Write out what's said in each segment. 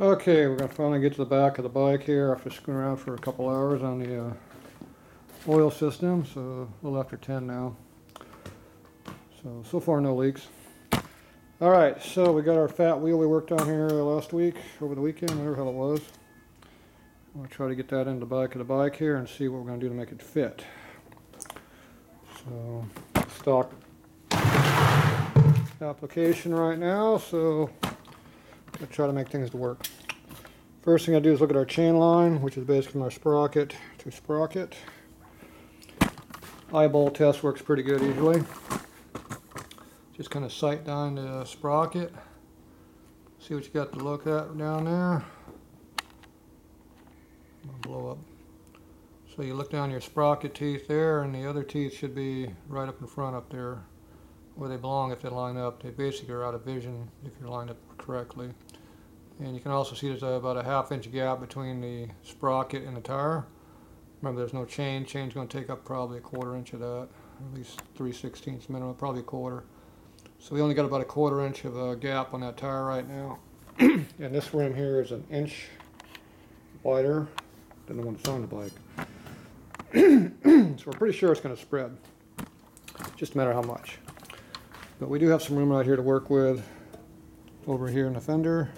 Okay, we're gonna finally get to the back of the bike here after screwing around for a couple hours on the uh, oil system, so a little after 10 now. So, so far no leaks. All right, so we got our fat wheel we worked on here last week, over the weekend, whatever hell it was. I'm gonna try to get that in the back of the bike here and see what we're gonna do to make it fit. So, stock application right now, so I'll try to make things to work. First thing I do is look at our chain line, which is basically my sprocket to sprocket. Eyeball test works pretty good usually. Just kind of sight down the sprocket. See what you got to look at down there. blow up. So you look down your sprocket teeth there, and the other teeth should be right up in front up there where they belong if they line up. They basically are out of vision if you're lined up correctly. And you can also see there's about a half inch gap between the sprocket and the tire. Remember there's no chain. Chain's going to take up probably a quarter inch of that, at least 3 sixteenths minimum, probably a quarter. So we only got about a quarter inch of a gap on that tire right now. and this rim here is an inch wider than the one on the bike. so we're pretty sure it's going to spread. Just a matter how much. But we do have some room right here to work with over here in the fender.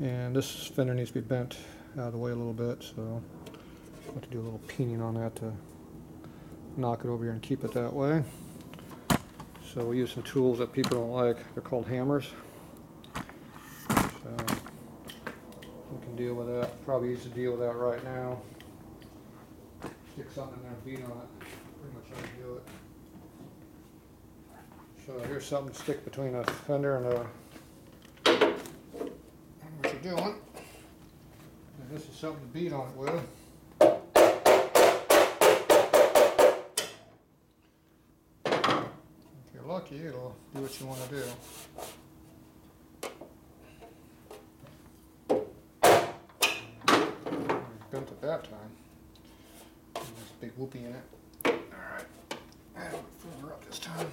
And this fender needs to be bent out of the way a little bit, so I have to do a little peening on that to knock it over here and keep it that way. So we use some tools that people don't like. They're called hammers. So we can deal with that. Probably easy to deal with that right now. Stick something in there and beat on it. Pretty much how you do it. So here's something to stick between a fender and a you're doing. And this is something to beat on it with. If you're lucky, it'll do what you want to do. Bent it that time. There's a big whoopee in it. Alright. I have it further up this time.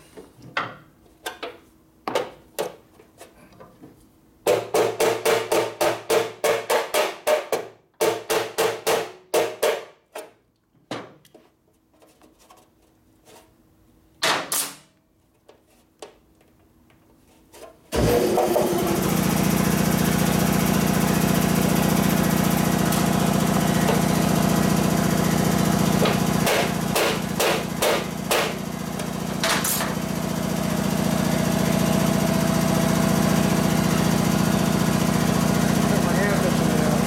Put my hand up in there.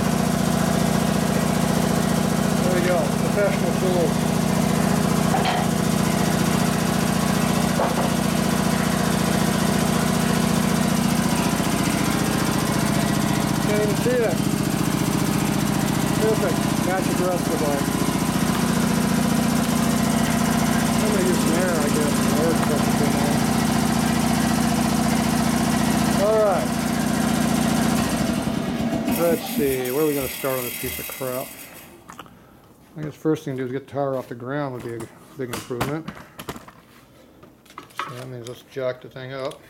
There we go, professional tools. Can't even see it. Perfect, matches the rest of the bike. I'm gonna use some air, I guess, some air stuff in there. Alright. Let's see, where are we going to start on this piece of crap? I guess first thing to do is get the tire off the ground would be a big improvement. So that means let's jack the thing up.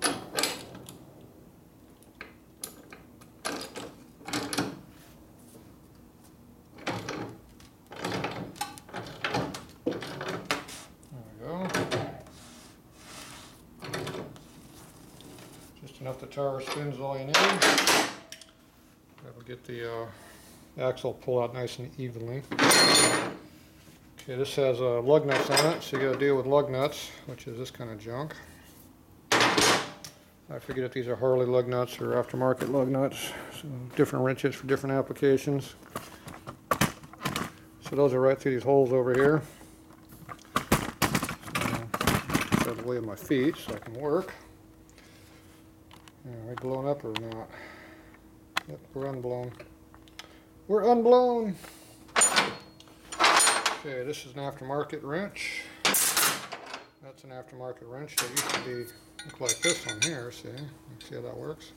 There we go. Just enough the tire spins all you need. That will get the uh, axle will pull out nice and evenly. Okay, this has uh, lug nuts on it, so you gotta deal with lug nuts, which is this kind of junk. I forget if these are Harley lug nuts or aftermarket lug nuts. So different wrenches for different applications. So those are right through these holes over here. So, out of the way of my feet so I can work. Are we blown up or not? Yep, we're unblown. We're unblown! Okay, this is an aftermarket wrench. That's an aftermarket wrench that used to be look like this one here, see? See how that works?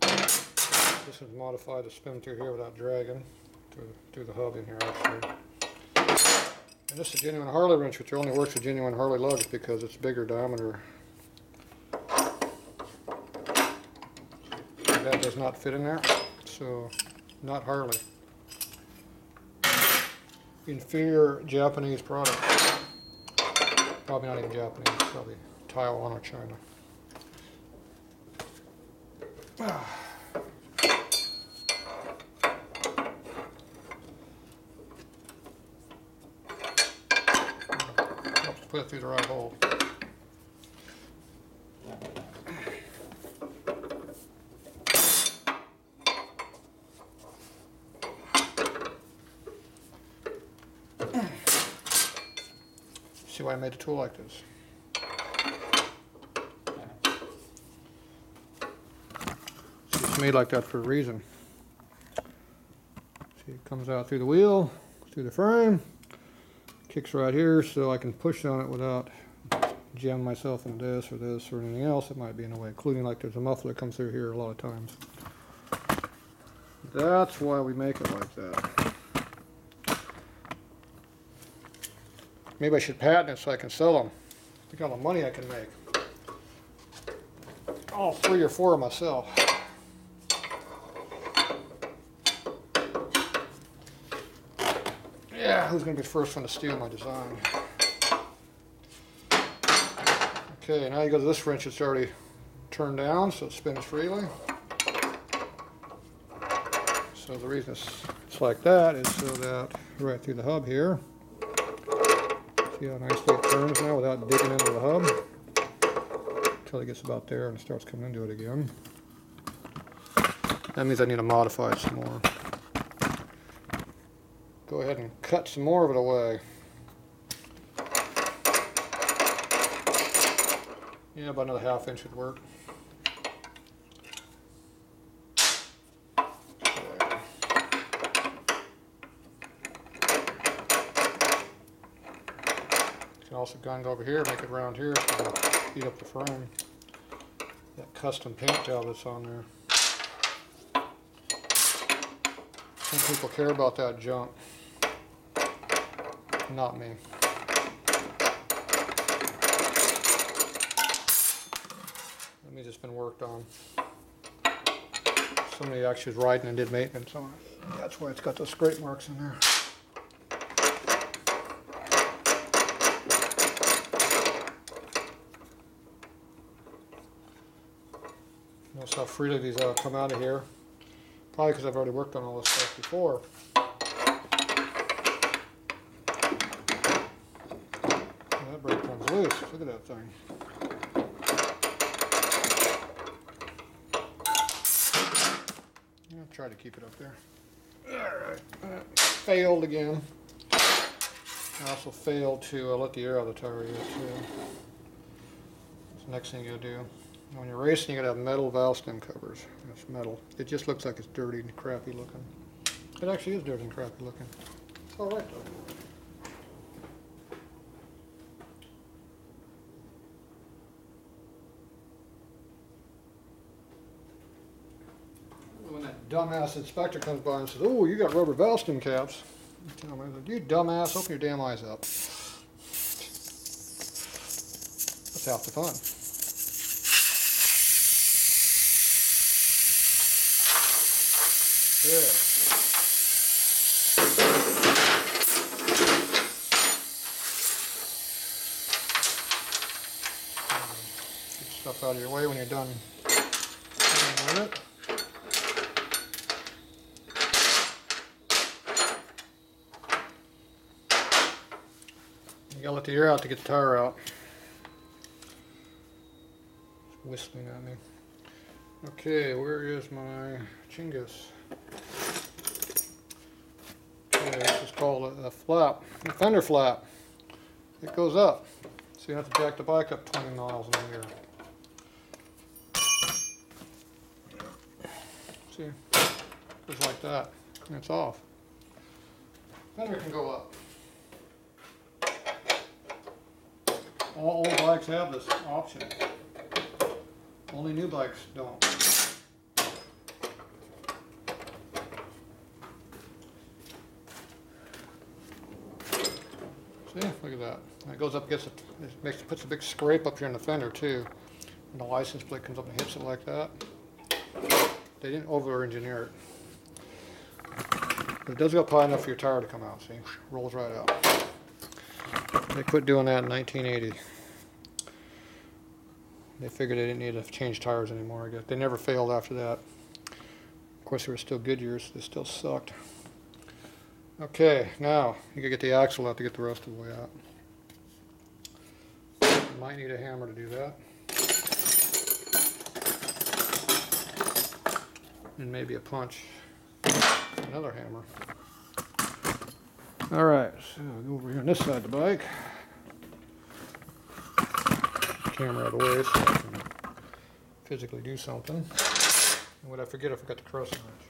This is modified to spin through here without dragging through, through the hub in here actually. And this is a genuine Harley wrench, which only works with genuine Harley lugs because it's bigger diameter that does not fit in there, so not Harley. Inferior Japanese product. Probably not even Japanese, probably Taiwan or China. Put it through the right hole. Why I made a tool like this? It's made like that for a reason. See, it comes out through the wheel, through the frame, kicks right here so I can push on it without jamming myself in this or this or anything else that might be in the way, including like there's a muffler comes through here a lot of times. That's why we make it like that. Maybe I should patent it so I can sell them. Think how much money I can make. All three or four of myself. Yeah, who's gonna be the first one to steal my design? Okay, now you go to this wrench, it's already turned down, so it spins freely. So the reason it's like that is so that right through the hub here, see how nicely it turns now without digging into the hub? Until it gets about there and starts coming into it again. That means I need to modify it some more. Go ahead and cut some more of it away. Yeah, about another half inch would work. Can also gun over here, make it round here, so heat up the frame. That custom paint job that's on there. Some people care about that junk. Not me. That means it's been worked on. Somebody actually was riding and did maintenance on it. That's why it's got those scrape marks in there. Notice how freely these uh, come out of here. Probably because I've already worked on all this stuff before. Yeah, that brake comes loose. Look at that thing. I'll try to keep it up there. Alright. Failed again. I also failed to uh, let the air out of the tire yet too. That's the next thing you gotta do. When you're racing, you gotta have metal valve stem covers. It's metal. It just looks like it's dirty and crappy looking. It actually is dirty and crappy looking. It's all right though. When that dumbass inspector comes by and says, "Oh, you got rubber valve stem caps," "You dumbass, open your damn eyes up." That's half the fun. Yeah. Get stuff out of your way when you're done with it. You gotta let the air out to get the tire out. It's whistling at me. Okay, where is my Chingus? This is called a, a flap, a fender flap. It goes up, so you have to jack the bike up 20 miles an hour. See, goes like that, and it's off. Fender can go up. All old bikes have this option. Only new bikes don't. See, look at that. And it goes up, gets it, it makes, puts a big scrape up here in the fender too. And the license plate comes up and hits it like that. They didn't over-engineer it. But it does go high enough for your tire to come out, see? Rolls right out. They quit doing that in 1980. They figured they didn't need to change tires anymore, I guess. They never failed after that. Of course, they were still Goodyears. They still sucked. Okay, now, you gotta get the axle out to get the rest of the way out. You might need a hammer to do that. And maybe a punch. Another hammer. All right, so go over here on this side of the bike. Camera out of the way so I can physically do something. And what I forget, I forgot the cross wrench.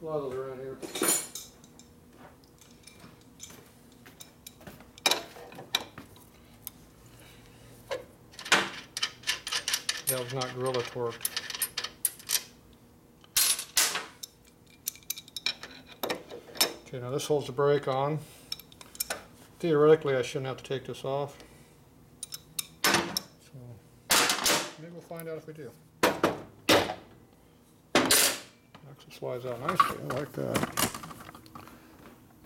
A lot of those around here. That was not Gorilla Torque. Okay, now this holds the brake on. Theoretically, I shouldn't have to take this off. So, maybe we'll find out if we do. Actually slides out nicely, I like that.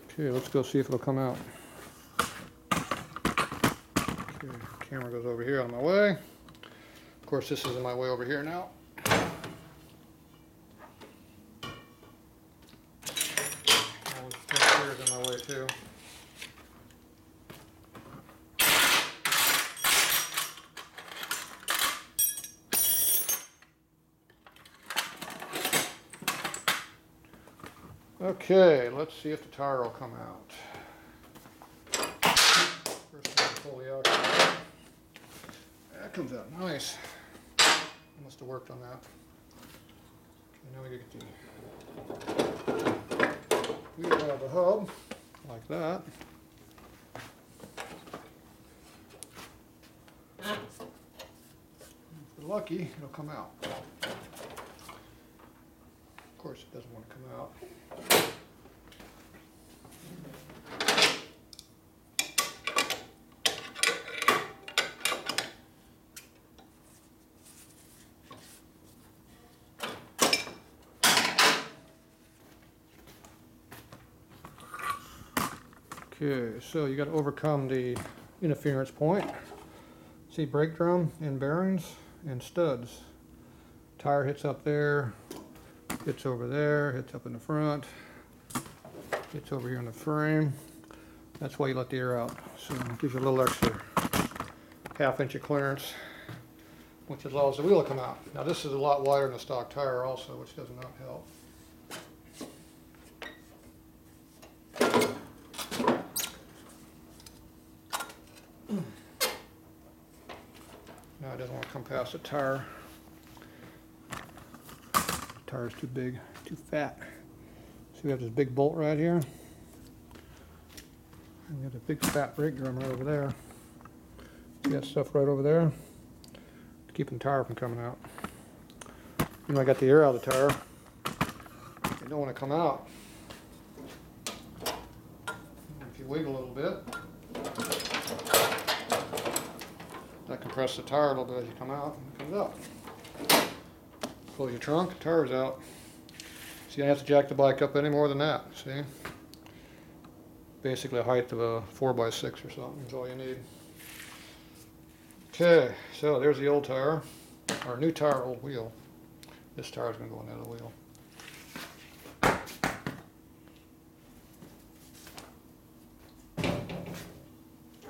Okay, let's go see if it'll come out. Okay, camera goes over here of my way. Of course, this is in my way over here now. All this in my way too. Okay, let's see if the tire will come out. First, pull the out. That comes out nice. Must have worked on that. Okay, now we get the out of the hub, like that. If we're lucky, it'll come out. Of course, it doesn't want to come out. Okay, so you got to overcome the interference point. See brake drum and bearings and studs. Tire hits up there, hits over there, hits up in the front, hits over here in the frame. That's why you let the air out. So it gives you a little extra half inch of clearance, which allows the wheel to come out. Now this is a lot wider than the stock tire also, which does not help. No, it doesn't want to come past the tire. Tire's too big, too fat. So we have this big bolt right here. And we got a big fat brake drum right over there. See that stuff right over there? Keeping the tire from coming out. And I got the air out of the tire. They don't want to come out. If you wiggle a little bit, that compresses the tire a little bit as you come out and it comes out. Pull your trunk, tire's out. So you don't have to jack the bike up any more than that, see? Basically a height of a four by six or something is all you need. Okay, so there's the old tire, or new tire, old wheel. This tire's gonna go on the other wheel.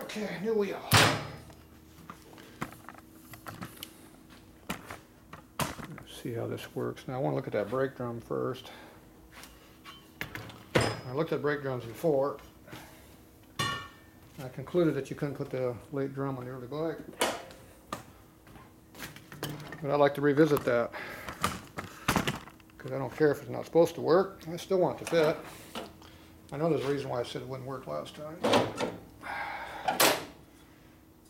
Okay, new wheel. Let's see how this works. Now I want to look at that brake drum first. I looked at brake drums before. I concluded that you couldn't put the late drum on the early bike. But I'd like to revisit that. Because I don't care if it's not supposed to work. I still want it to fit. I know there's a reason why I said it wouldn't work last time.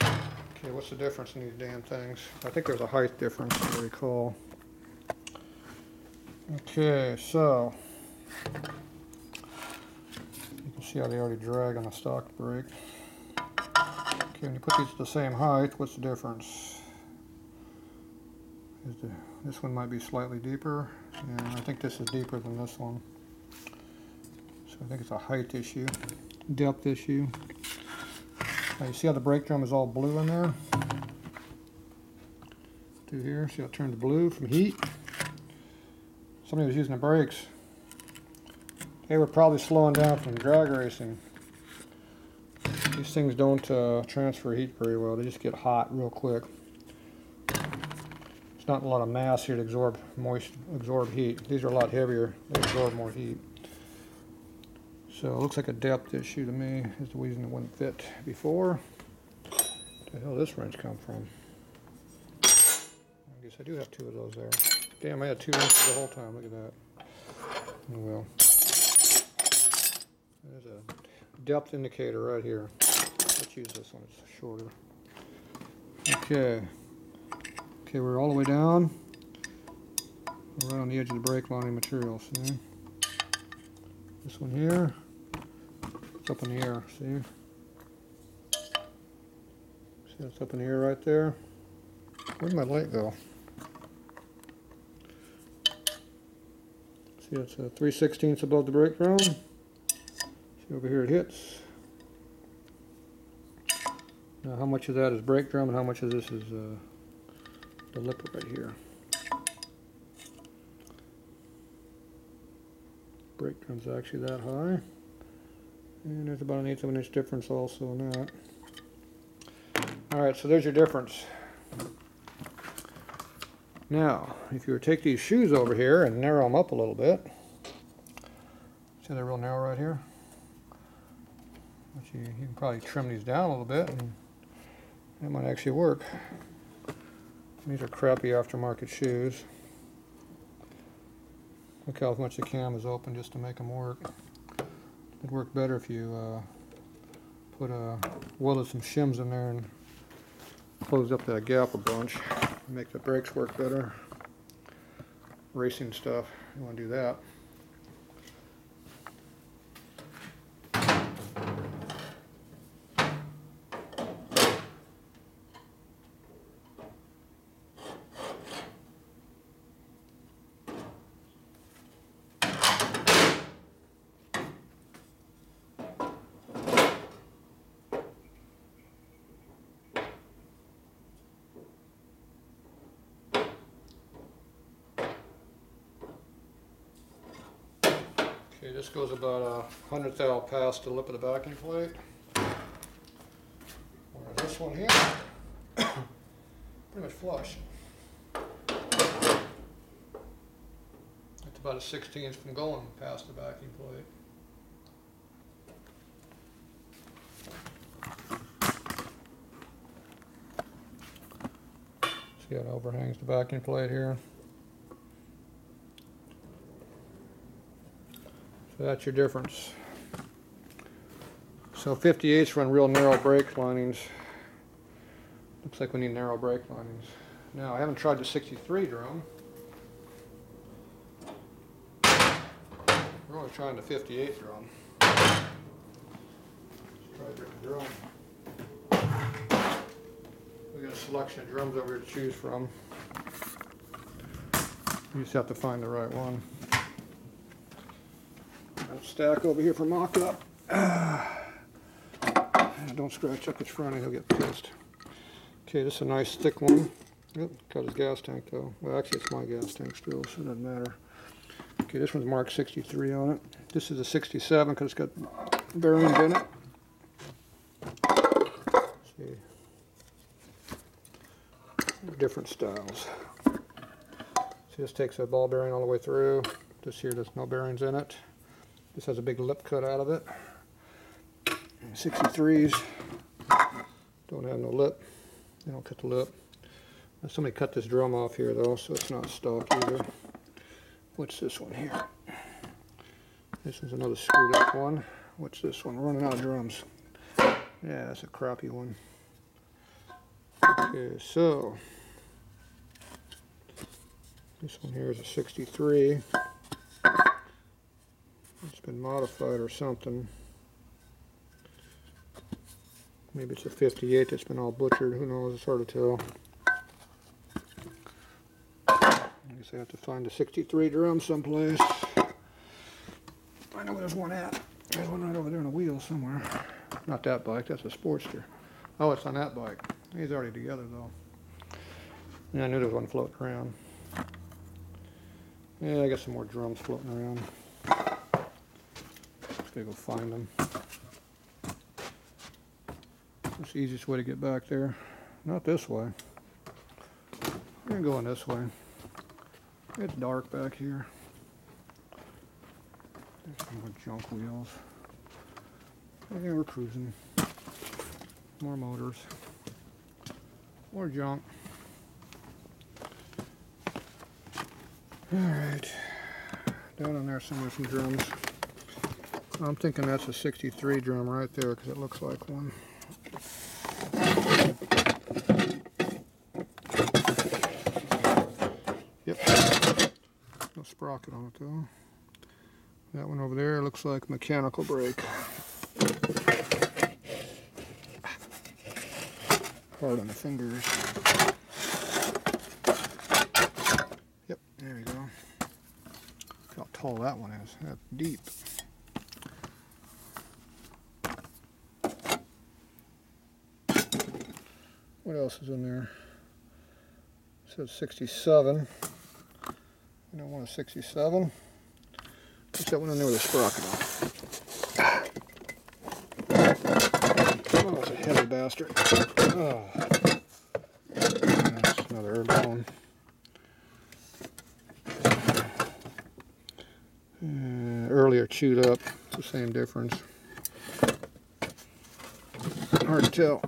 Okay, what's the difference in these damn things? I think there's a height difference, if I recall. Okay, so. You can see how they already drag on the stock brake. Okay, when you put these at the same height, what's the difference? the, this one might be slightly deeper, and I think this is deeper than this one. So I think it's a height issue, depth issue. Now you see how the brake drum is all blue in there? Through here, see how it turns blue from heat? Somebody was using the brakes. They were probably slowing down from drag racing. These things don't uh, transfer heat very well. They just get hot real quick. There's not a lot of mass here to absorb moist, absorb heat. These are a lot heavier. They absorb more heat. So it looks like a depth issue to me. Is the reason it wouldn't fit before. Where the hell this wrench come from? I guess I do have two of those there. Damn, I had two inches the whole time. Look at that. Oh well. There's a depth indicator right here. Let's use this one, it's shorter. Okay. Okay, we're all the way down. Right on the edge of the brake lining material, see? This one here. It's up in the air, see? See it's up in the air right there? Where'd my light go? See, it's a 3 16ths above the brake drum. See over here it hits. Now how much of that is brake drum and how much of this is uh, the lip right here. Brake drum's actually that high. And there's about an eighth of an inch difference also in that. Alright, so there's your difference. Now, if you were to take these shoes over here and narrow them up a little bit, see they're real narrow right here? But you, you can probably trim these down a little bit and that might actually work. These are crappy aftermarket shoes. Look how much the cam is open just to make them work. It'd work better if you uh, put a welded some shims in there and closed up that gap a bunch. Make the brakes work better. Racing stuff, you want to do that. Okay, this goes about a hundredth thou past the lip of the backing plate. Whereas this one here, pretty much flush. It's about a sixteenth from going past the backing plate. See how it overhangs the backing plate here? That's your difference. So 58s run real narrow brake linings. Looks like we need narrow brake linings. Now, I haven't tried the 63 drum. We're only trying the 58 drum. Let's try a different drum. We got a selection of drums over here to choose from. You just have to find the right one. Stack over here for mock-up. Don't scratch up his front, he'll get pissed. Okay, this is a nice thick one. Yep, got his gas tank though. Well, actually, it's my gas tank still, so it doesn't matter. Okay, this one's marked 63 on it. This is a 67 because it's got bearings in it. Let's see. Different styles. See, this takes a ball bearing all the way through. This here, there's no bearings in it. This has a big lip cut out of it. 63s don't have no lip. They don't cut the lip. Somebody cut this drum off here though, so it's not stock either. What's this one here? This is another screwed up one. What's this one? Running out of drums. Yeah, that's a crappy one. Okay, so this one here is a 63. Been modified or something. Maybe it's a 58 that's been all butchered. Who knows? It's hard to tell. I guess I have to find a 63 drum someplace. I know there's one at. There's one right over there on a wheel somewhere. Not that bike, that's a Sportster. Oh, it's on that bike. He's already together though. Yeah, I knew there was one floating around. Yeah, I got some more drums floating around. Gotta go find them. That's the easiest way to get back there. Not this way. We're going this way. It's dark back here. There's some more junk wheels. Yeah, we're cruising. More motors. More junk. Alright. Down on there somewhere some drums. I'm thinking that's a 63 drum right there because it looks like one. Yep. No sprocket on it though. That one over there looks like mechanical brake. Hard on the fingers. Yep, there we go. Look how tall that one is. That's deep. What else is in there? It says 67. I don't want a 67. What's that one in there with a sprocket on? Oh, it's a heavy bastard. Oh. That's another bone. Uh, earlier chewed up. It's the same difference. Hard to tell.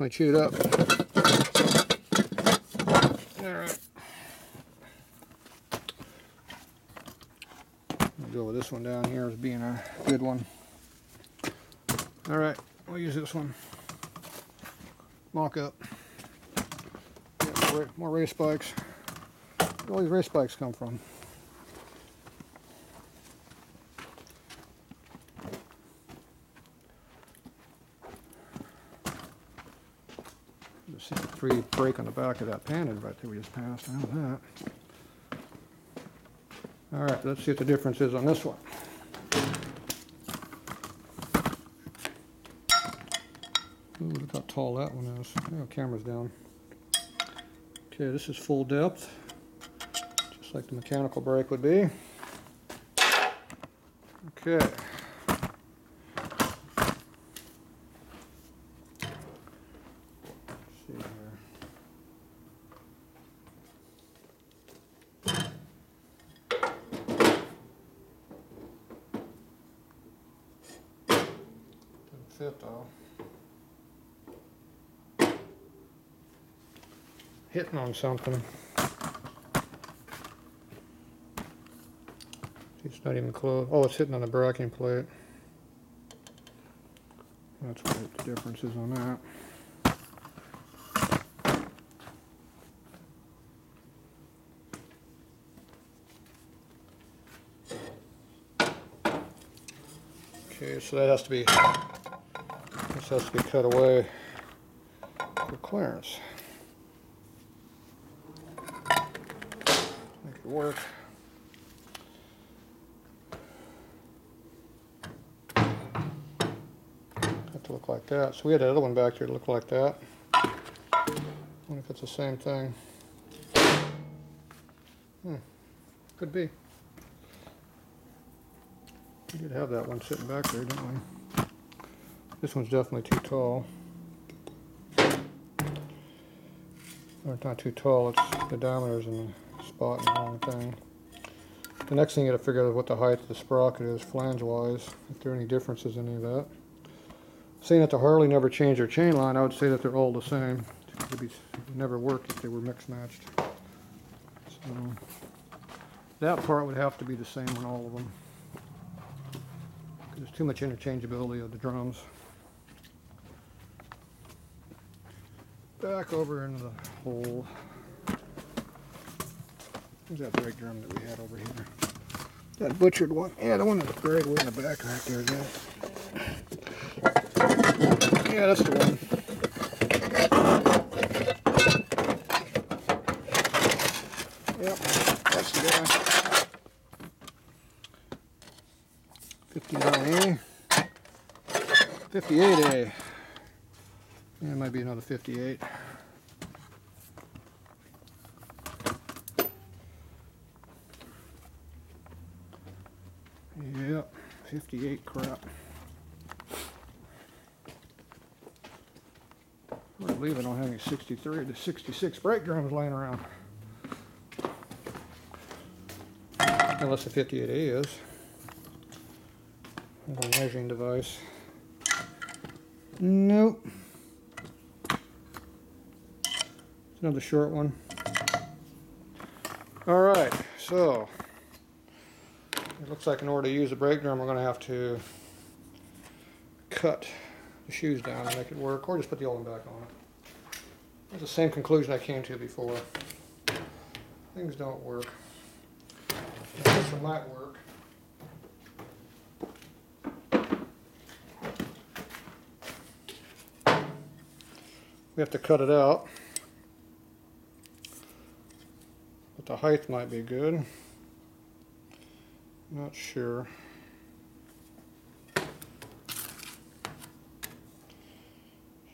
Definitely chewed up. Alright. I'll go with this one down here as being a good one. Alright, we'll use this one. Lock up. Yeah, more, more race bikes. Where all these race bikes come from? Three brake on the back of that Panda right there we just passed. I know that. All right, let's see what the difference is on this one. Ooh, look how tall that one is. Oh, camera's down. Okay, this is full depth, just like the mechanical brake would be. Okay. Let's see here. Fit though. Hitting on something. It's not even close. Oh, it's hitting on the braking plate. That's what the difference is on that. Okay, so that has to be, has to be cut away for clearance. Make it work. Have to look like that. So we had that other one back here to look like that. Wonder if it's the same thing. Hmm, could be. We did have that one sitting back there, didn't we? This one's definitely too tall. Or it's not too tall, it's the diameter's in the spot in the wrong thing. The next thing you gotta figure out is what the height of the sprocket is flange wise, if there are any differences in any of that. Seeing that the Harley never changed their chain line, I would say that they're all the same. It would never work if they were mix matched. So, that part would have to be the same on all of them. There's too much interchangeability of the drums. back over into the hole. There's that brake drum that we had over here. That butchered one. Yeah, the one that was buried way in the back right there, guys. Yeah, that's the one. Yep, that's the guy. 59A. 58A. Be another 58. Yep, 58 crap. I believe I don't have any 63 to 66 brake drums laying around. Unless the 58A is. Little measuring device. Nope. Another short one. All right, so it looks like in order to use the brake drum, we're going to have to cut the shoes down to make it work, or just put the old one back on. It's the same conclusion I came to before. Things don't work. This one might work. We have to cut it out. But the height might be good. Not sure. There's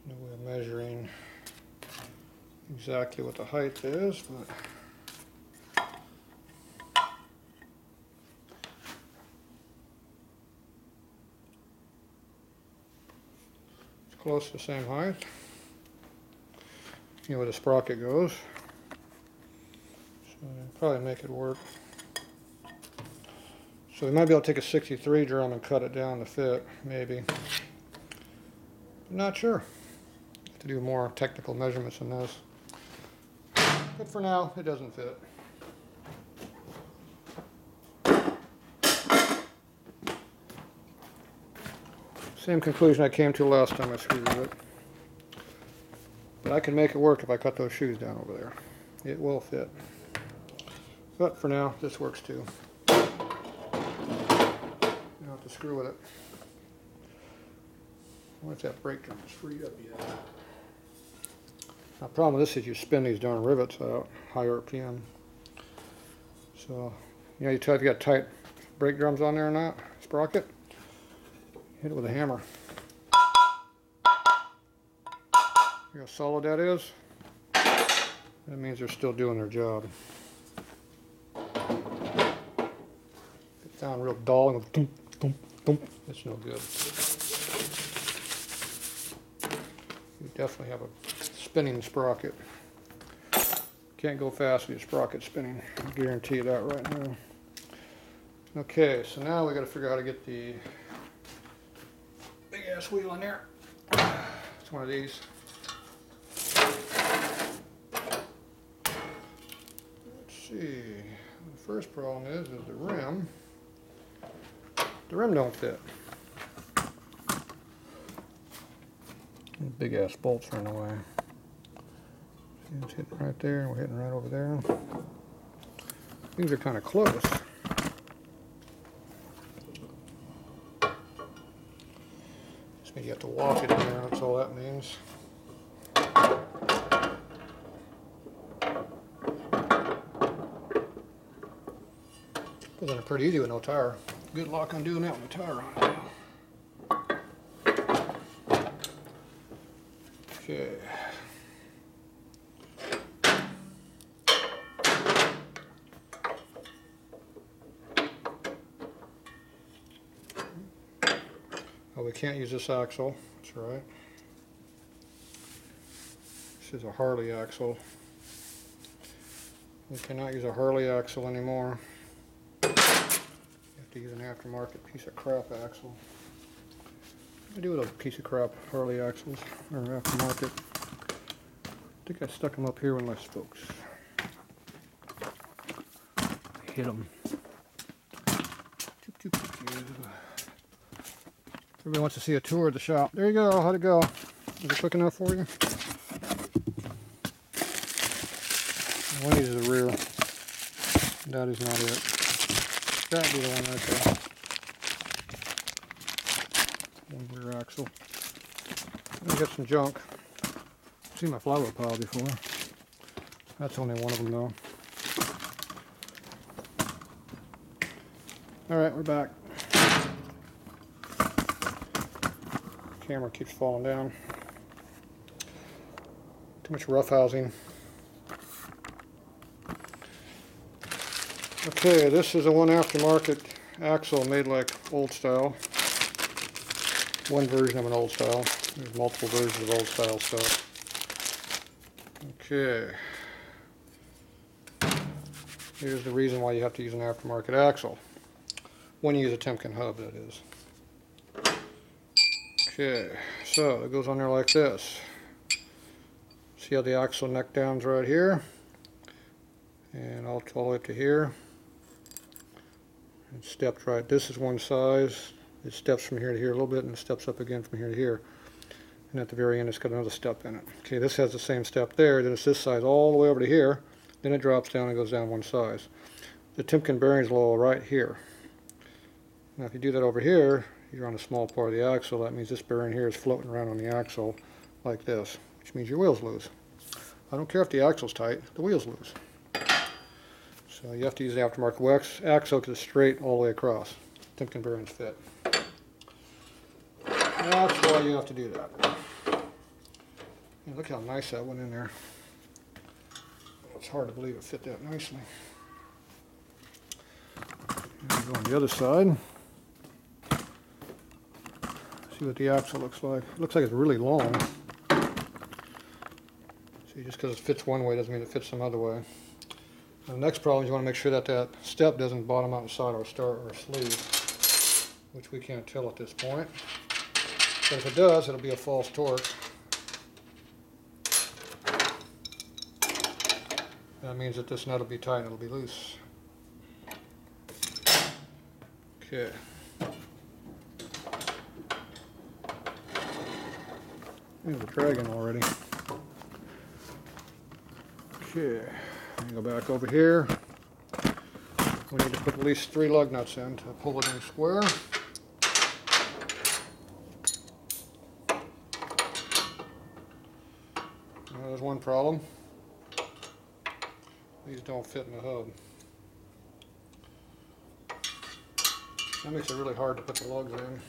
no way of measuring exactly what the height is, but it's close to the same height. You know where the sprocket goes. Probably make it work. So we might be able to take a 63 drum and cut it down to fit, maybe. Not sure. Have to do more technical measurements than this. But for now, it doesn't fit. Same conclusion I came to last time I screwed it. But I can make it work if I cut those shoes down over there. It will fit. But for now, this works too. You don't have to screw with it. Once that brake drum is freed up, yeah. The problem with this is you spin these darn rivets out, high RPM. So, you know, you tell if you got tight brake drums on there or not, sprocket, hit it with a hammer. See how solid that is? That means they're still doing their job. Sound real dull and thump, thump. It's no good. You definitely have a spinning sprocket. Can't go fast with your sprocket spinning. I guarantee that right now. Okay, so now we got to figure out how to get the big ass wheel in there. It's one of these. Let's see. The first problem is, is the rim. The rim don't fit. Big ass bolts run away. See, it's hitting right there, and we're hitting right over there. Things are kind of close. Just means you have to walk it in there, that's all that means. Goes on pretty easy with no tire. Good luck on doing that with a tire on it. Okay. Oh, we can't use this axle, that's right. This is a Harley axle. We cannot use a Harley axle anymore. To use an aftermarket piece of crap axle. I do with a piece of crap Harley axles, or aftermarket. I think I stuck them up here with my spokes. Hit them. Everybody wants to see a tour of the shop. There you go. How'd it go? Is it quick enough for you? One is the rear. That is not it. That'd be the one right there. One rear axle. I got some junk. I've seen my flower pile before. That's only one of them though. All right, we're back. Camera keeps falling down. Too much roughhousing. Okay, this is a one aftermarket axle made like old style. One version of an old style. There's multiple versions of old style stuff. Okay. Here's the reason why you have to use an aftermarket axle. When you use a Timken hub, that is. Okay, so it goes on there like this. See how the axle neck down's right here? And all, the way up to here. It steps right, this is one size. It steps from here to here a little bit and steps up again from here to here. And at the very end, it's got another step in it. Okay, this has the same step there, then it's this size all the way over to here. Then it drops down and goes down one size. The Timken bearing's low right here. Now if you do that over here, you're on a small part of the axle. That means this bearing here is floating around on the axle like this, which means your wheels loose. I don't care if the axle's tight, the wheels loose. So you have to use the aftermarket wax axle because it's straight all the way across. Timken bearings fit. That's why you have to do that. Yeah, look how nice that went in there. It's hard to believe it fit that nicely. Go on the other side. See what the axle looks like. It looks like it's really long. See, just because it fits one way doesn't mean it fits some other way. The next problem is you want to make sure that that step doesn't bottom out inside our start or sleeve, which we can't tell at this point. But if it does, it'll be a false torque. That means that this nut will be tight and it'll be loose. Okay. There's a dragon already. Okay, me go back over here. We need to put at least three lug nuts in to pull it in square. Now, there's one problem. These don't fit in the hub. That makes it really hard to put the lugs in.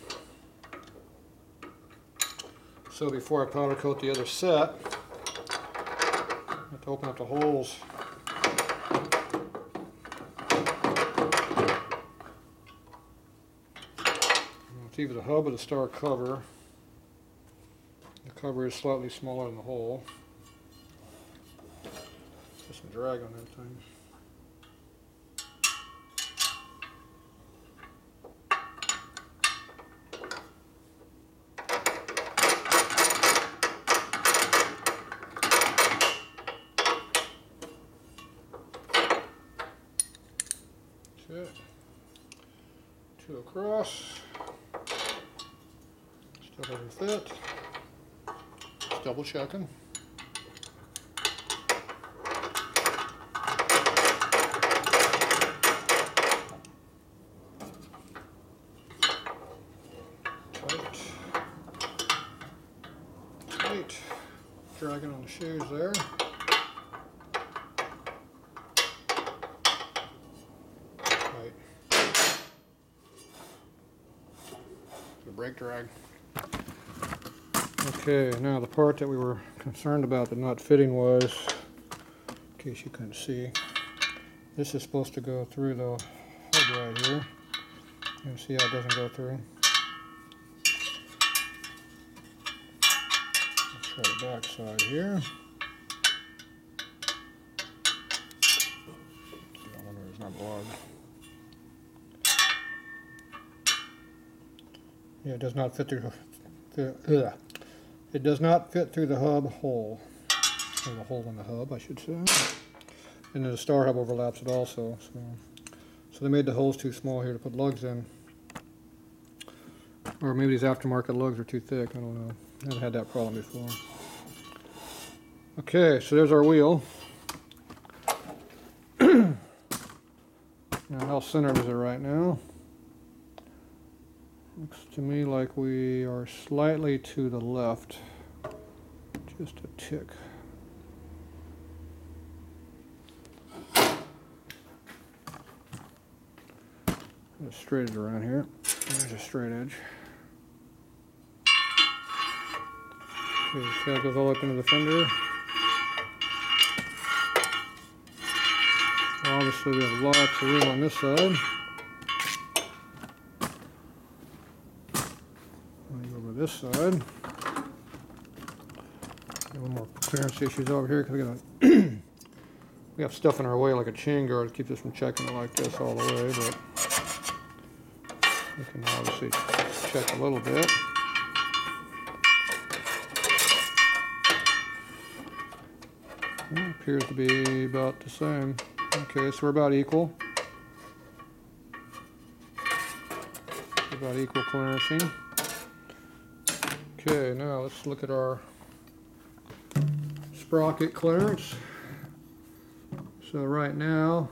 So before I powder coat the other set, I have to open up the holes. It's either the hub or the star cover. The cover is slightly smaller than the hole. Just some drag on that thing. Two across. Still doesn't fit. Just double checking. Dragging on the shoes there. Tight. The brake drag. Okay, now the part that we were concerned about the not fitting was, in case you couldn't see, this is supposed to go through the hub right here. You see how it doesn't go through? Let's try the back side here. I wonder it's not plugged. Yeah, it does not fit through the. It does not fit through the hub hole. Or the hole in the hub, I should say. And then the star hub overlaps it also, so. So they made the holes too small here to put lugs in. Or maybe these aftermarket lugs are too thick, I don't know. I've had that problem before. Okay, so there's our wheel. now how centered is it right now? Looks to me like we are slightly to the left, just a tick. Straight it around here. There's a straight edge. Okay, see how it goes all up into the fender? Obviously, we have lots of room on this side. Let me go over this side. A more clearance issues over here because we got we have stuff in our way like a chain guard to keep us from checking it like this all the way, but we can obviously check a little bit. Well, appears to be about the same. Okay, so we're about equal. About equal clearancing. Okay, now let's look at our sprocket clearance. So right now,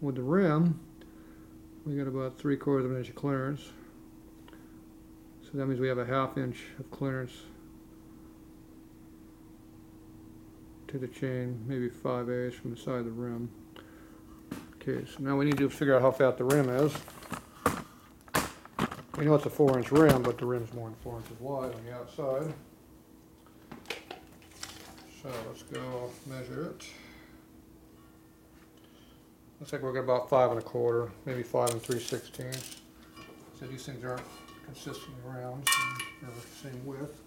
with the rim, we got about three quarters of an inch of clearance. So that means we have a half inch of clearance to the chain, maybe five eighths from the side of the rim. Okay, so now we need to figure out how fat the rim is. We know it's a four inch rim, but the rim's more than four inches wide on the outside. So let's go measure it. Looks like we're at about five and a quarter, maybe five and three sixteenths. So these things aren't consistently round, the same width.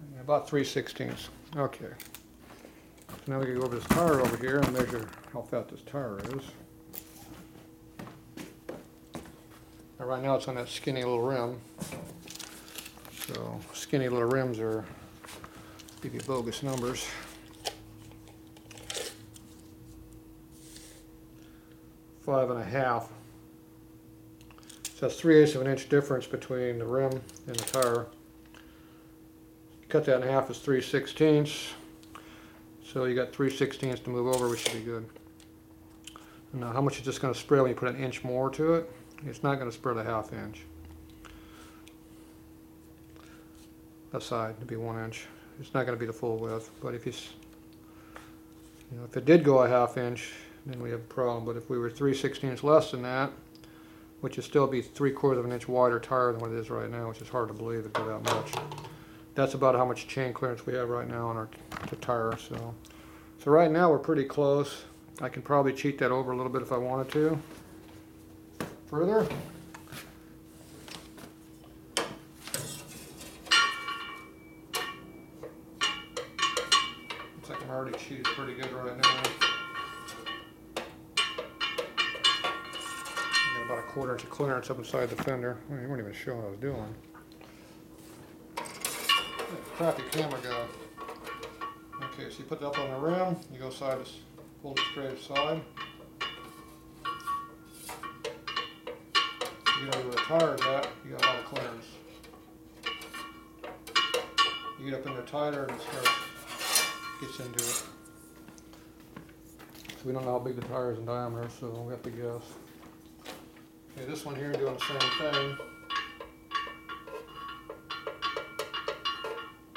And about three sixteenths. Okay. So now we can go over this tire over here and measure how fat this tire is. Right now it's on that skinny little rim. So skinny little rims are give you bogus numbers. Five and a half. So that's three eighths of an inch difference between the rim and the tire. Cut that in half is three sixteenths. So you got three sixteenths to move over, which should be good. Now, how much is this going to spread when you put an inch more to it? It's not going to spread a half inch. That side to be one inch. It's not going to be the full width, but if you, you know, if it did go a half inch, then we have a problem. But if we were three sixteenths less than that, which would still be three quarters of an inch wider tire than what it is right now, which is hard to believe it go that much. That's about how much chain clearance we have right now on our tire. So, so right now we're pretty close. I can probably cheat that over a little bit if I wanted to. Further. Looks like I'm already cheated pretty good right now. I got about a quarter inch of clearance up inside the fender. Well, You weren't even showing what I was doing. Crappy camera guy. Okay, so you put that up on the rim, you go side hold it straight aside. You where the tire's at, you got a lot of clearance. You get up in there tighter and it starts, gets into it. So we don't know how big the tire is in diameter, so we have to guess. Okay, this one here doing the same thing.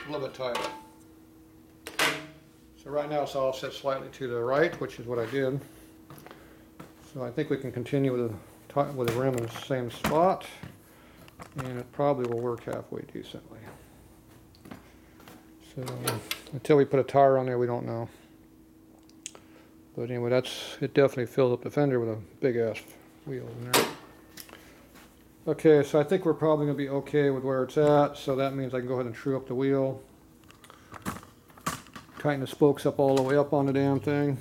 A little bit tighter. So right now it's offset slightly to the right, which is what I did. So I think we can continue with the, ti- with the rim in the same spot, and it probably will work halfway decently. So until we put a tire on there, we don't know. But anyway, that's, it definitely fills up the fender with a big ass wheel in there. Okay, so I think we're probably gonna be okay with where it's at, so that means I can go ahead and true up the wheel. Tighten the spokes up all the way up on the damn thing.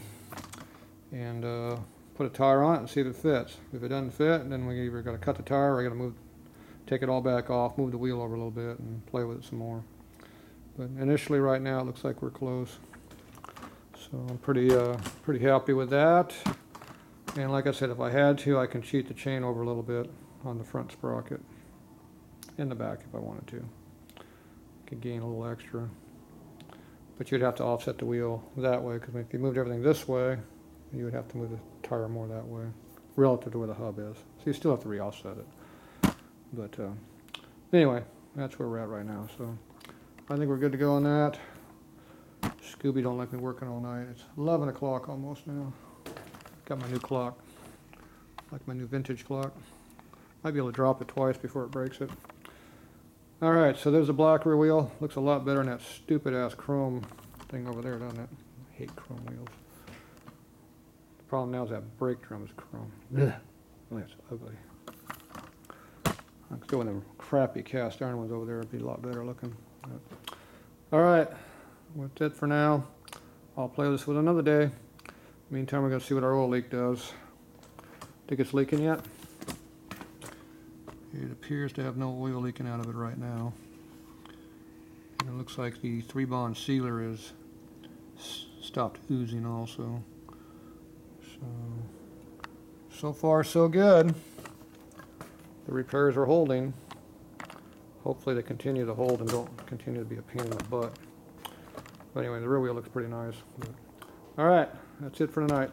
And, uh, put a tire on it and see if it fits. If it doesn't fit, then we either gotta cut the tire or I gotta move, take it all back off, move the wheel over a little bit and play with it some more. But initially, right now, it looks like we're close. So I'm pretty, uh, pretty happy with that. And like I said, if I had to, I can cheat the chain over a little bit on the front sprocket. In the back if I wanted to. Could gain a little extra. But you'd have to offset the wheel that way, because if you moved everything this way, you would have to move the tire more that way, relative to where the hub is. So you still have to re-offset it. But, uh, anyway, that's where we're at right now, so I think we're good to go on that. Scooby don't like me working all night. It's eleven o'clock almost now. Got my new clock. like my new vintage clock. Might be able to drop it twice before it breaks it. All right, so there's the black rear wheel. Looks a lot better than that stupid ass chrome thing over there, doesn't it? I hate chrome wheels. The problem now is that brake drum is chrome. Ugh. That's ugly. I could go with them crappy cast iron ones over there. It'd be a lot better looking. But- All right, that's it for now. I'll play this with another day. Meantime, we're gonna see what our oil leak does. Think it's leaking yet? It appears to have no oil leaking out of it right now. And it looks like the ThreeBond sealer is s- stopped oozing also. So, so far so good. The repairs are holding. Hopefully they continue to hold and don't continue to be a pain in the butt. But anyway, the rear wheel looks pretty nice. All right, that's it for tonight.